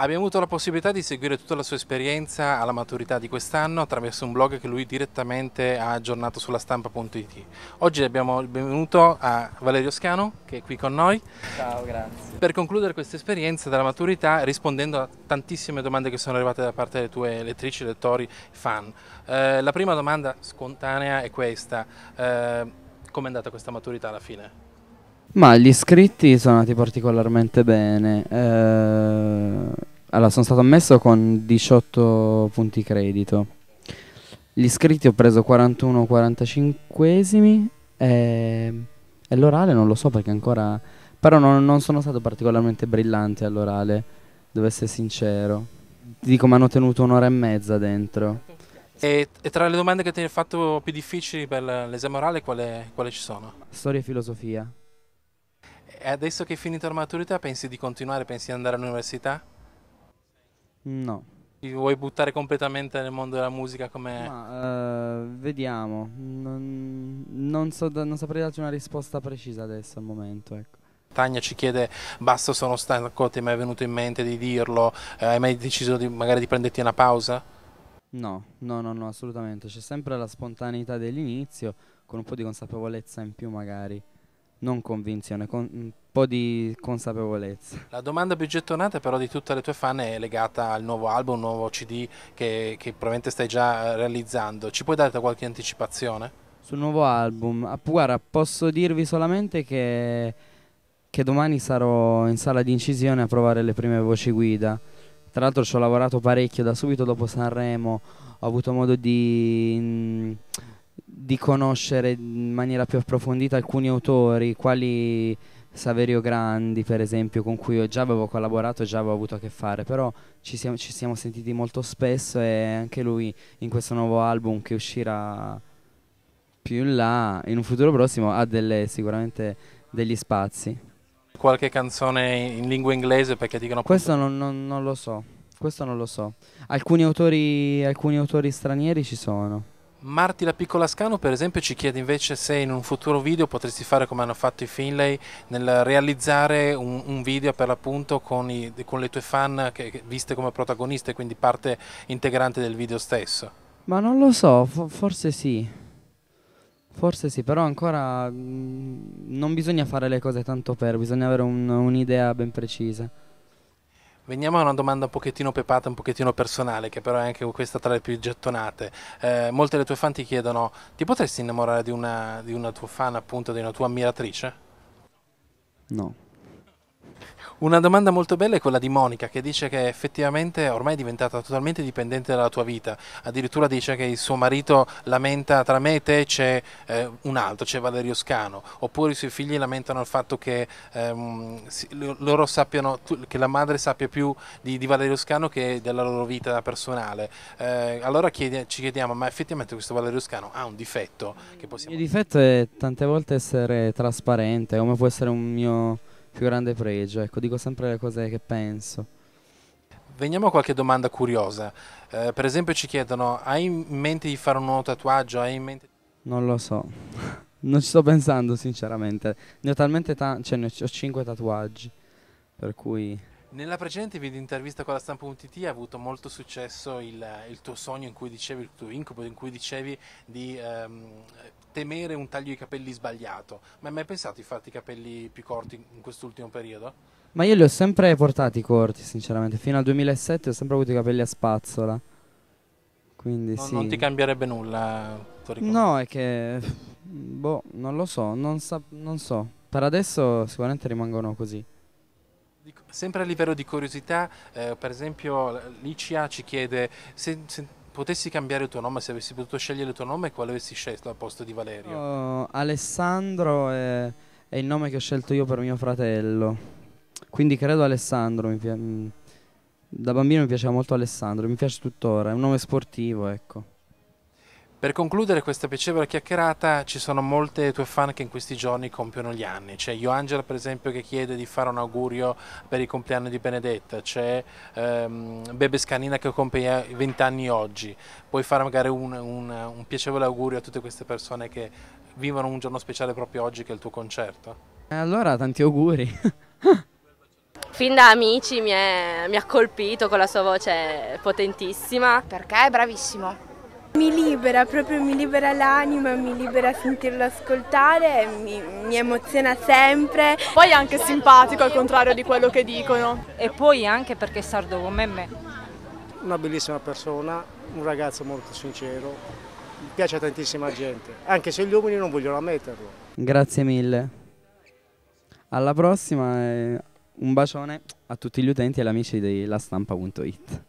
Abbiamo avuto la possibilità di seguire tutta la sua esperienza alla maturità di quest'anno attraverso un blog che lui direttamente ha aggiornato sulla stampa.it. Oggi abbiamo il benvenuto a Valerio Scano che è qui con noi. Ciao, grazie. Per concludere questa esperienza della maturità rispondendo a tantissime domande che sono arrivate da parte delle tue lettrici, lettori, fan. Eh, la prima domanda spontanea è questa. Eh, Come è andata questa maturità alla fine? Ma gli iscritti sono andati particolarmente bene. Eh, allora, sono stato ammesso con 18 punti credito. Gli iscritti ho preso 41 45 e, e l'orale non lo so perché ancora... Però non, non sono stato particolarmente brillante all'orale, devo essere sincero. Ti dico, mi hanno tenuto un'ora e mezza dentro. E, e tra le domande che ti hai fatto più difficili per l'esame orale, quale, quale ci sono? Storia e filosofia. E adesso che hai finito la maturità, pensi di continuare, pensi di andare all'università? No. Ti vuoi buttare completamente nel mondo della musica come... Ma, eh, vediamo. Non, non, so, non saprei darti una risposta precisa adesso al momento. Ecco. Tania ci chiede basta sono stanco, ti è mai venuto in mente di dirlo? Eh, hai mai deciso di, magari di prenderti una pausa? No, no, no, no, assolutamente. C'è sempre la spontaneità dell'inizio, con un po' di consapevolezza in più magari non convinzione, con un po' di consapevolezza. La domanda più gettonata però di tutte le tue fan è legata al nuovo album, un nuovo CD che, che probabilmente stai già realizzando. Ci puoi dare qualche anticipazione? Sul nuovo album, ah, guarda, posso dirvi solamente che, che domani sarò in sala di incisione a provare le prime voci guida. Tra l'altro ci ho lavorato parecchio da subito dopo Sanremo, ho avuto modo di di conoscere in maniera più approfondita alcuni autori, quali Saverio Grandi per esempio, con cui già avevo collaborato e già avevo avuto a che fare, però ci siamo, ci siamo sentiti molto spesso e anche lui in questo nuovo album che uscirà più in là, in un futuro prossimo, ha delle, sicuramente degli spazi. Qualche canzone in lingua inglese perché dicono... Questo non, non, non lo so, questo non lo so. Alcuni autori, alcuni autori stranieri ci sono. Marti la piccola Scano per esempio ci chiede invece se in un futuro video potresti fare come hanno fatto i Finlay nel realizzare un, un video per l'appunto con, con, le tue fan che, che, viste come protagoniste quindi parte integrante del video stesso. Ma non lo so, forse sì. Forse sì, però ancora mh, mm, non bisogna fare le cose tanto per, bisogna avere un'idea un ben precisa. Veniamo a una domanda un pochettino pepata, un pochettino personale, che però è anche questa tra le più gettonate. Eh, molte delle tue fan ti chiedono, ti potresti innamorare di una, di una tua fan, appunto, di una tua ammiratrice? No. Una domanda molto bella è quella di Monica che dice che effettivamente ormai è diventata totalmente dipendente dalla tua vita, addirittura dice che il suo marito lamenta tra me e te c'è eh, un altro, c'è Valerio Scano, oppure i suoi figli lamentano il fatto che ehm, loro sappiano, che la madre sappia più di, di, Valerio Scano che della loro vita personale. Eh, allora chiede, ci chiediamo, ma effettivamente questo Valerio Scano ha un difetto? Che possiamo... Il difetto è tante volte essere trasparente, come può essere un mio più grande pregio. Ecco, dico sempre le cose che penso. Veniamo a qualche domanda curiosa. Eh, per esempio ci chiedono, hai in mente di fare un nuovo tatuaggio? Hai in mente... Non lo so. non ci sto pensando sinceramente. Ne ho talmente tanti, cioè ne ho, ho 5 tatuaggi. Per cui... Nella precedente video intervista con la stampa.it ha avuto molto successo il, il, tuo sogno in cui dicevi, il tuo incubo in cui dicevi di ehm, temere un taglio di capelli sbagliato. Ma hai mai pensato di farti i capelli più corti in quest'ultimo periodo? Ma io li ho sempre portati corti, sinceramente. Fino al 2007 ho sempre avuto i capelli a spazzola. Quindi non, sì. Non ti cambierebbe nulla? No, è che... Boh, non lo so, non, sa- non so. Per adesso sicuramente rimangono così. Sempre a livello di curiosità, eh, per esempio Licia ci chiede se, se, potessi cambiare il tuo nome, se avessi potuto scegliere il tuo nome, quale avessi scelto al posto di Valerio? Uh, Alessandro è, è, il nome che ho scelto io per mio fratello. Quindi credo Alessandro. Mm, da bambino mi piaceva molto Alessandro, mi piace tuttora, è un nome sportivo, ecco. Per concludere questa piacevole chiacchierata ci sono molte tue fan che in questi giorni compiono gli anni, c'è Ioangela per esempio che chiede di fare un augurio per il compleanno di Benedetta, c'è ehm, Bebe Scanina che compie 20 anni oggi, puoi fare magari un, un, un piacevole augurio a tutte queste persone che vivono un giorno speciale proprio oggi che è il tuo concerto? Allora tanti auguri! Fin da amici mi, è, mi ha colpito con la sua voce potentissima. Perché è bravissimo. Mi libera, proprio mi libera l'anima, mi libera sentirlo ascoltare, mi, mi, emoziona sempre. Poi è anche simpatico al contrario di quello che dicono. E poi anche perché è sardo come me. Una bellissima persona, un ragazzo molto sincero, piace a tantissima gente, anche se gli uomini non vogliono ammetterlo. Grazie mille. Alla prossima e un bacione a tutti gli utenti e agli amici di lastampa.it.